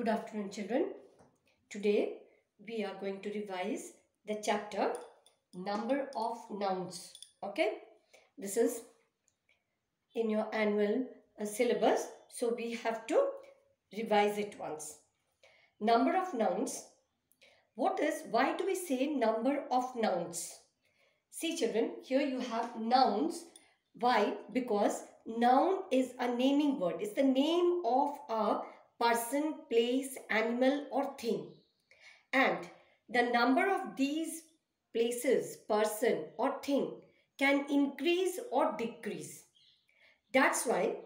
Good afternoon, children. Today we are going to revise the chapter Number of Nouns. Okay, this is in your annual uh, syllabus, so we have to revise it once. Number of nouns. What is, why do we say number of nouns? See, children, here you have nouns. Why? Because noun is a naming word, it's the name of a person, place, animal or thing. And the number of these places, person or thing can increase or decrease. That's why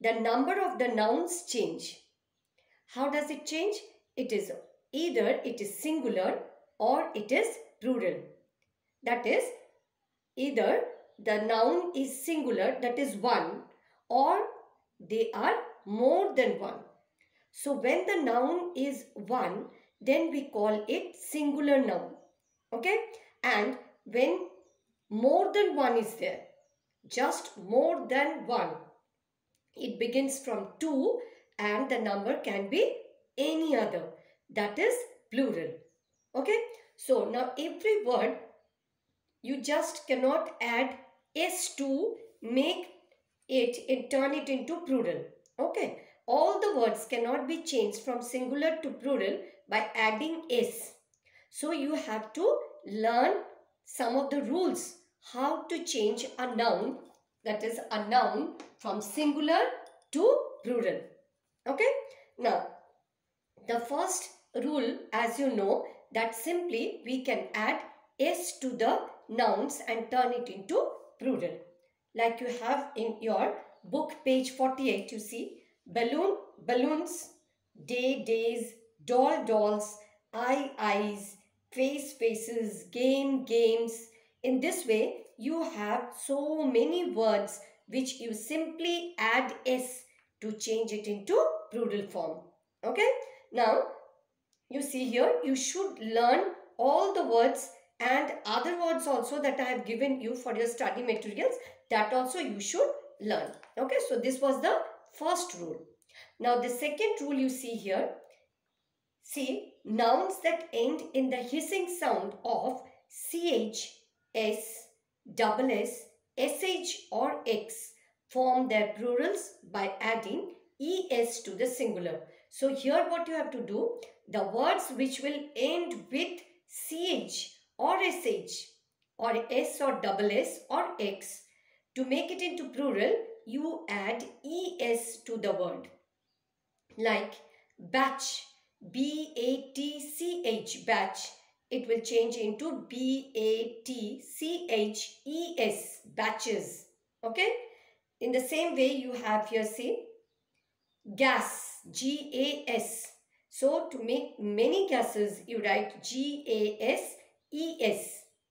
the number of the nouns change. How does it change? It is either it is singular or it is plural. That is either the noun is singular that is one or they are more than one. So when the noun is one, then we call it singular noun. Okay? And when more than one is there, just more than one, it begins from two and the number can be any other. That is plural. Okay? So now every word you just cannot add s to make it and turn it into plural. Okay? All the words cannot be changed from singular to plural by adding s. So you have to learn some of the rules how to change a noun that is a noun from singular to plural. Okay. Now the first rule as you know that simply we can add s to the nouns and turn it into plural. Like you have in your book page 48 you see balloon, balloons, day, days, doll, dolls, eye, eyes, face, faces, game, games. In this way, you have so many words which you simply add s to change it into plural form. Okay. Now, you see here, you should learn all the words and other words also that I have given you for your study materials. That also you should learn. Okay. So, this was the first rule. Now the second rule you see here, see nouns that end in the hissing sound of ch, s, double s, sh or x form their plurals by adding es to the singular. So here what you have to do, the words which will end with ch or sh or s or double s or x to make it into plural you add es to the word. Like batch b-a-t-c-h batch. It will change into b-a-t-c-h-e-s batches. Okay? In the same way you have here see gas g-a-s so to make many gases you write g-a-s-e-s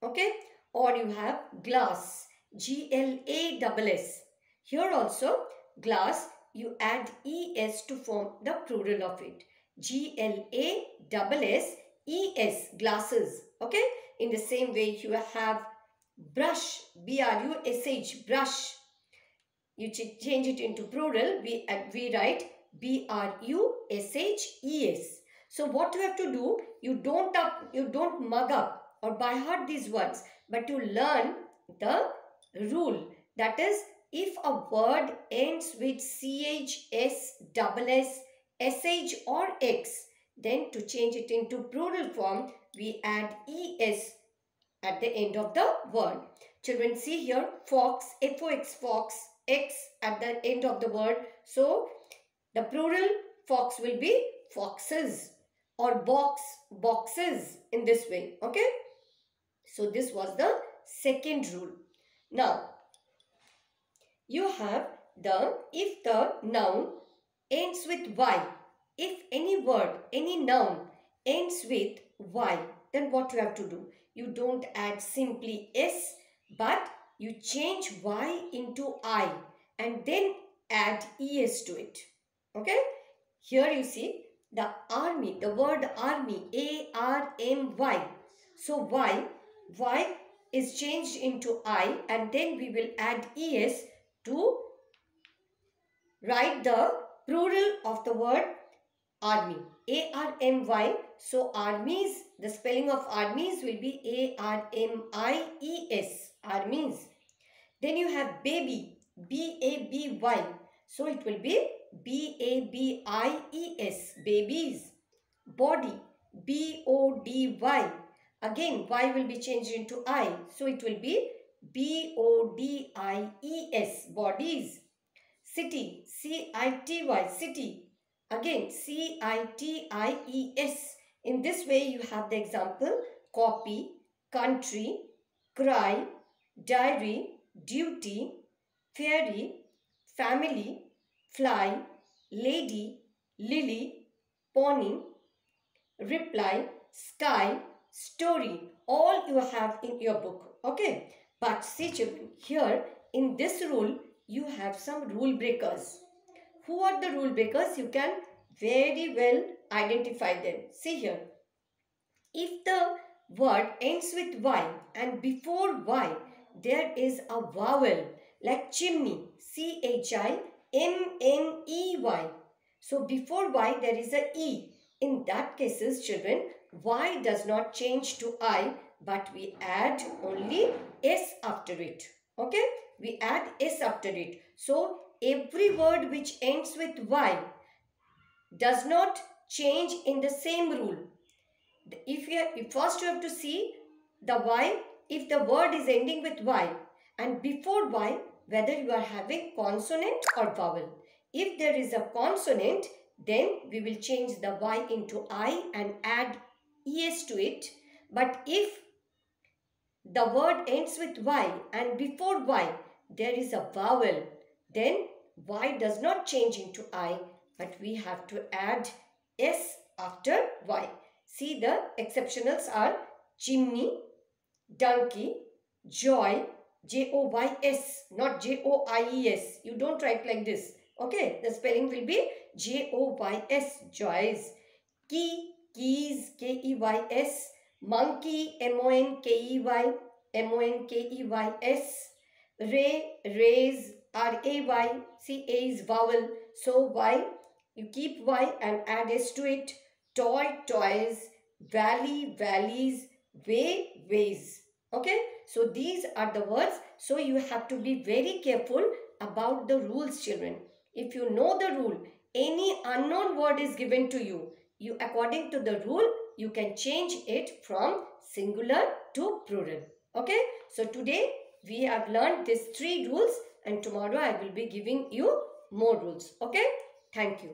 okay? Or you have glass g-l-a-s-s here also glass, you add es to form the plural of it. G L A double G-L-A-S-S-E-S, glasses. Okay. In the same way, you have brush, B-R-U-S-H, brush. You change it into plural, we, we write B-R-U-S-H-E-S. So what you have to do, you don't up, you don't mug up or by heart these words, but you learn the rule. That is if a word ends with ch, s, s, sh or x, then to change it into plural form, we add es at the end of the word. Children see here fox, fox, fox, x at the end of the word. So the plural fox will be foxes or box, boxes in this way. Okay. So this was the second rule. Now you have the if the noun ends with y. If any word, any noun ends with y, then what you have to do? You don't add simply s, but you change y into i and then add es to it. Okay? Here you see the army, the word army, A-R-M-Y. So y, y is changed into i and then we will add es to write the plural of the word army. A-R-M-Y. So armies, the spelling of armies will be A-R-M-I-E-S. Armies. Then you have baby. B-A-B-Y. So it will be B-A-B-I-E-S. Babies. Body. B-O-D-Y. Again, Y will be changed into I. So it will be B-O-D-I-E-S. Bodies. City. C-I-T-Y. City. Again, C-I-T-I-E-S. In this way, you have the example copy, country, cry, diary, duty, fairy, family, fly, lady, lily, pony, reply, sky, story. All you have in your book. Okay. But see children, here in this rule, you have some rule breakers. Who are the rule breakers? You can very well identify them. See here. If the word ends with Y and before Y there is a vowel like chimney. C-H-I-M-N-E-Y. So before Y there is a E. In that cases children Y does not change to I but we add only S after it. Okay? We add S after it. So every word which ends with Y does not change in the same rule. If you have, first you have to see the Y, if the word is ending with Y and before Y, whether you are having consonant or vowel. If there is a consonant, then we will change the Y into I and add ES to it. But if the word ends with Y and before Y there is a vowel, then Y does not change into I but we have to add S after Y. See the exceptionals are chimney, donkey, joy, J-O-Y-S, not J-O-I-E-S. You don't write like this. Okay, the spelling will be J-O-Y-S, joys. Key, keys, K-E-Y-S. Monkey, M-O-N-K-E-Y, M-O-N-K-E-Y-S. Ray, rays, R-A-Y, C-A is vowel. So, Y you keep Y and add S to it. Toy, toys. Valley, valleys. Way, ways. Okay. So these are the words. So you have to be very careful about the rules children. If you know the rule, any unknown word is given to you. You according to the rule, you can change it from singular to plural. Okay. So today we have learned these three rules and tomorrow I will be giving you more rules. Okay. Thank you.